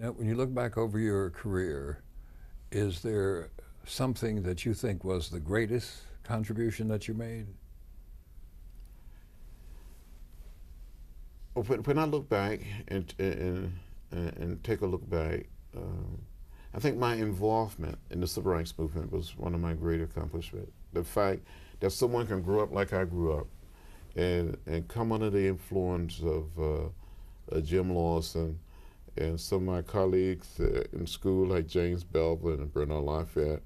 Now, when you look back over your career, is there something that you think was the greatest contribution that you made? When, when I look back and, and, and take a look back, um, I think my involvement in the civil rights movement was one of my great accomplishments. The fact that someone can grow up like I grew up and, and come under the influence of uh, uh, Jim Lawson and some of my colleagues uh, in school like James Bevel and Bernard Lafayette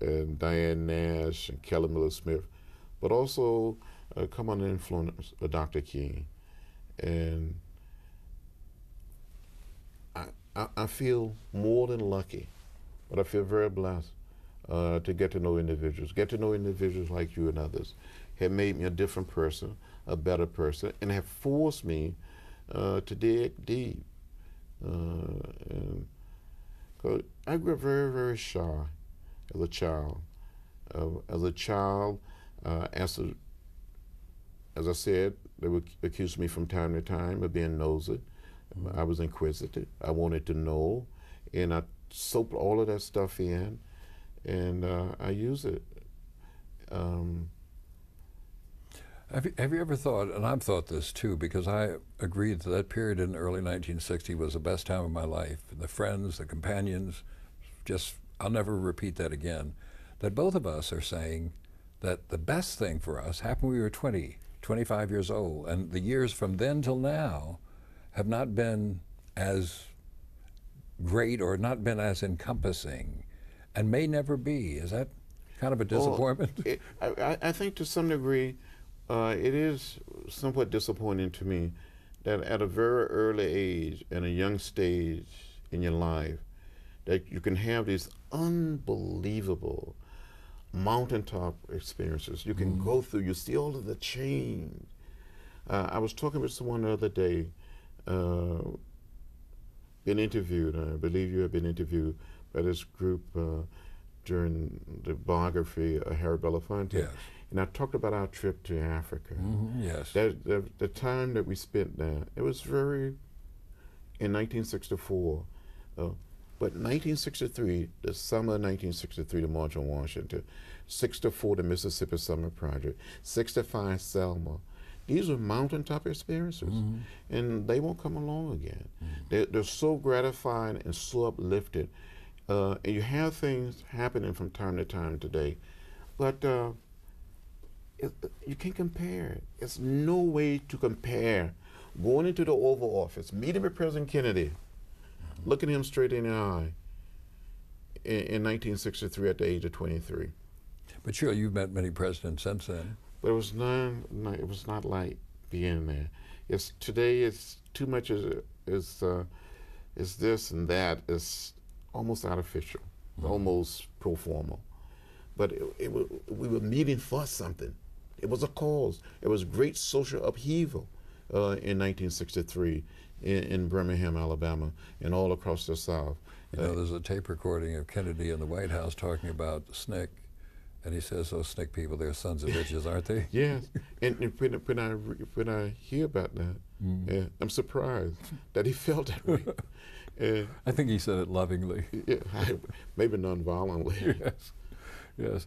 and Diane Nash and Kelly Miller Smith, but also uh, come the influence of Dr. King. And I, I, I, feel more than lucky, but I feel very blessed uh, to get to know individuals. Get to know individuals like you and others have made me a different person, a better person, and have forced me uh, to dig deep. Uh, and I grew up very, very shy as a child. Uh, as a child, uh, as a as I said, they would accuse me from time to time of being nosy. I was inquisitive. I wanted to know, and I soaked all of that stuff in, and uh, I use it. Um, have you, have you ever thought, and I've thought this too, because I agreed that that period in early 1960 was the best time of my life. The friends, the companions, just, I'll never repeat that again. That both of us are saying that the best thing for us happened when we were 20, 25 years old. And the years from then till now have not been as great or not been as encompassing and may never be. Is that kind of a disappointment? Well, it, I, I, think to some degree uh, it is somewhat disappointing to me that at a very early age and a young stage in your life that you can have these unbelievable mountaintop experiences. You can mm. go through, you see all of the change. Uh, I was talking with someone the other day, uh, been interviewed, I believe you have been interviewed by this group uh, during the biography of Harry Belafonte. Yes. And I talked about our trip to Africa. Mm-hmm, yes. That, the, the time that we spent there, it was very, in 1964, uh, but 1963, the summer of 1963, the March on Washington, 64, the Mississippi Summer Project, 65, Selma. These are mountaintop experiences, mm-hmm. and they won't come along again. Mm-hmm. They're, they're, so gratifying and so uplifted. Uh, and you have things happening from time to time today, but uh, it, you can't compare. There's no way to compare going into the Oval Office, meeting with President Kennedy, looking him straight in the eye in, in 1963 at the age of 23. But sure, you've met many presidents since then. But it was not, it was not like being there. It's today. It's too much is is uh, is this and that. It's almost artificial, mm-hmm. almost pro forma. But it, it, we were meeting for something. It was a cause. It was great social upheaval uh, in 1963 in, in, Birmingham, Alabama, and all across the South. You know, there's a tape recording of Kennedy in the White House talking about SNCC, and he says, "Those SNCC people, they're sons of bitches, aren't they?" yes, and, and, when, when I when I hear about that, mm. uh, I'm surprised that he felt that way. Uh, I think he said it lovingly. Yeah, maybe non-violently. yes, yes.